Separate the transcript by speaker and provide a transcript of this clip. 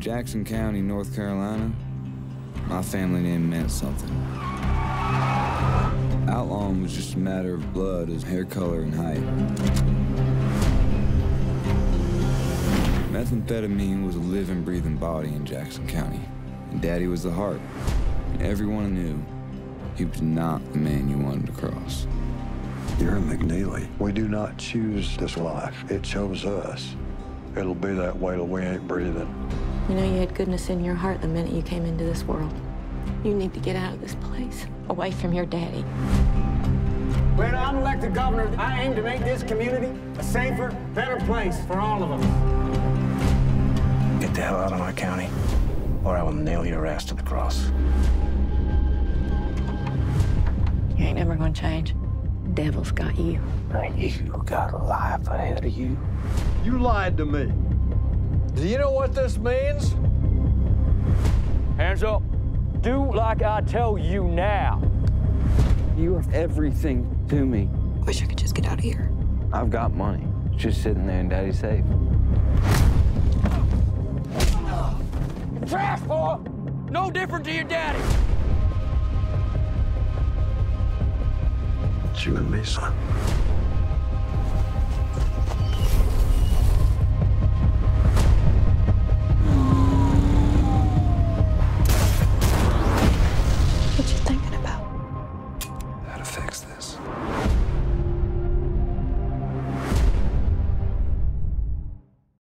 Speaker 1: Jackson County, North Carolina, my family name meant something. Outlawing was just a matter of blood as hair color and height. Methamphetamine was a living, breathing body in Jackson County. And Daddy was the heart. And everyone knew he was not the man you wanted to cross.
Speaker 2: You're a McNeely. We do not choose this life. It chose us. It'll be that way till we ain't breathing.
Speaker 3: You know you had goodness in your heart the minute you came into this world. You need to get out of this place, away from your daddy.
Speaker 4: When I'm elected governor, I aim to make this community a safer, better place for all of us.
Speaker 5: Get the hell out of my county, or I will nail your ass to the cross.
Speaker 3: You ain't never gonna change. The devil's got you.
Speaker 5: Now you got a life ahead of you.
Speaker 6: You lied to me. Do you know what this means?
Speaker 7: Hands up. Do like I tell you now.
Speaker 1: You are everything to me.
Speaker 3: Wish I could just get out of here.
Speaker 1: I've got money. Just sitting there in Daddy's safe.
Speaker 7: Trash, boy! No different to your daddy.
Speaker 2: It's you and me, son. fix this.